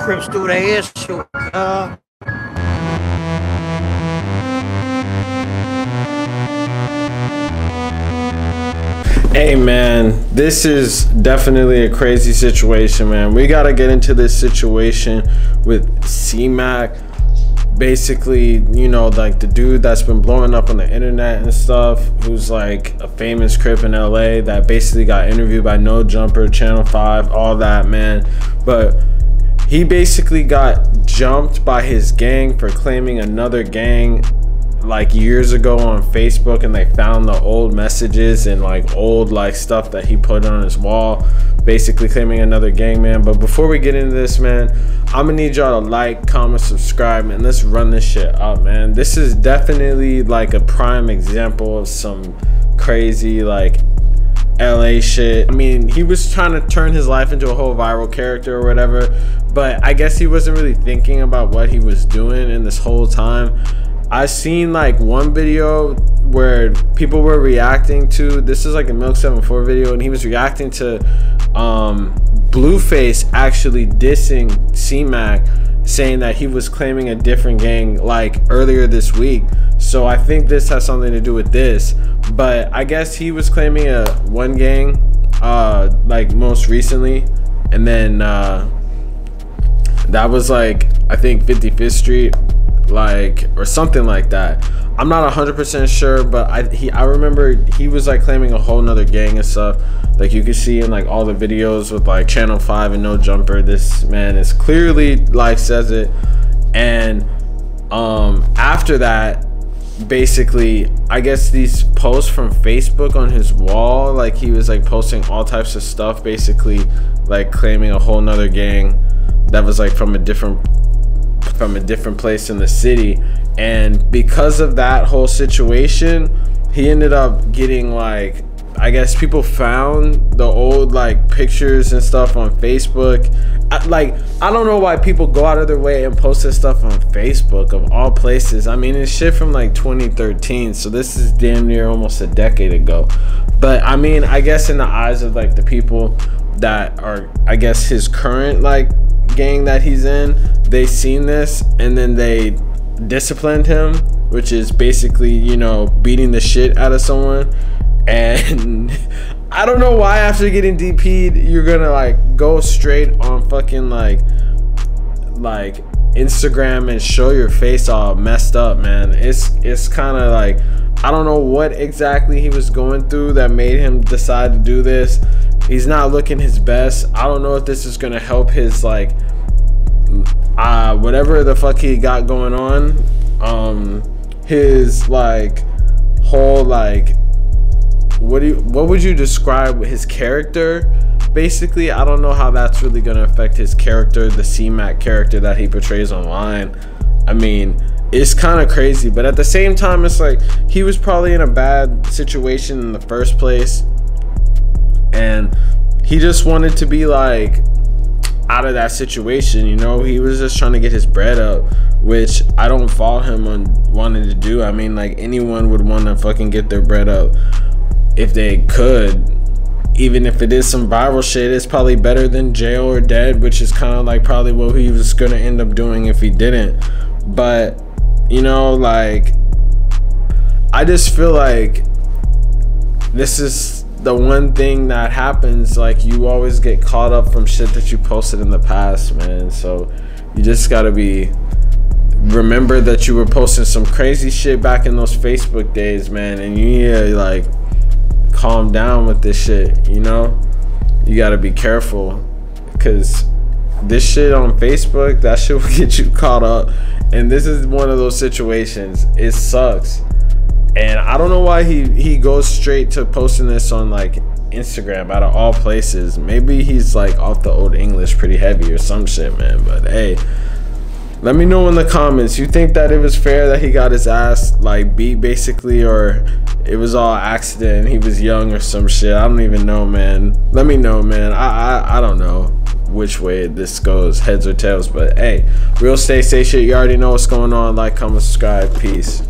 Crips do their issue, uh. Hey man, this is definitely a crazy situation, man. We gotta get into this situation with C-Mac. Basically, you know, like the dude that's been blowing up on the internet and stuff, who's like a famous crip in LA that basically got interviewed by No Jumper, Channel 5, all that, man. But he basically got jumped by his gang for claiming another gang like years ago on Facebook and they found the old messages and like old like stuff that he put on his wall, basically claiming another gang man. But before we get into this, man, I'm gonna need y'all to like, comment, subscribe, and let's run this shit up, man. This is definitely like a prime example of some crazy like LA shit. I mean, he was trying to turn his life into a whole viral character or whatever, but I guess he wasn't really thinking about what he was doing in this whole time. I seen like one video where people were reacting to this is like a Milk 74 video and he was reacting to um Blueface actually dissing C-Mac saying that he was claiming a different gang like earlier this week. So I think this has something to do with this. But I guess he was claiming a one gang uh like most recently. And then uh that was like I think 55th Street like or something like that. I'm not 100% sure but i he i remember he was like claiming a whole nother gang and stuff. Like you can see in like all the videos with like channel 5 and no jumper this man is clearly like says it. And um after that basically i guess these posts from facebook on his wall like he was like posting all types of stuff basically like claiming a whole nother gang that was like from a different from a different place in the city. And because of that whole situation he ended up getting like i guess people found the old like pictures and stuff on facebook. I, like i don't know why people go out of their way and post this stuff on facebook of all places. I mean it's shit from like 2013 so this is damn near almost a decade ago. But i mean i guess in the eyes of like the people that are i guess his current like gang that he's in, they seen this and then they disciplined him, which is basically, you know, beating the shit out of someone. And I don't know why after getting DP'd, you're gonna like go straight on fucking like like Instagram and show your face all messed up, man. It's it's kind of like I don't know what exactly he was going through that made him decide to do this. He's not looking his best. I don't know if this is gonna help his like uh whatever the fuck he got going on. Um his like whole like what do you what would you describe his character? Basically, I don't know how that's really gonna affect his character, the C-Mac character that he portrays online. I mean, it's kind of crazy, but at the same time, it's like he was probably in a bad situation in the first place and he just wanted to be like out of that situation you know he was just trying to get his bread up which i don't fault him on wanting to do. I mean like anyone would want to fucking get their bread up if they could. Even if it is some viral shit it's probably better than jail or dead which is kind of like probably what he was gonna end up doing if he didn't. But you know like i just feel like this is the one thing that happens like you always get caught up from shit that you posted in the past man. So you just gotta be remember that you were posting some crazy shit back in those facebook days man and you need to like calm down with this shit you know? You gotta be careful because this shit on facebook that shit will get you caught up. And this is one of those situations. It sucks and I don't know why he he goes straight to posting this on like Instagram out of all places. Maybe he's like off the old English pretty heavy or some shit, man. But hey, let me know in the comments. You think that it was fair that he got his ass like beat basically, or it was all accident? he was young or some shit. I don't even know, man. Let me know, man. I I, I don't know which way this goes, heads or tails. But hey, real stay, stay shit. You already know what's going on. Like, comment, subscribe. Peace.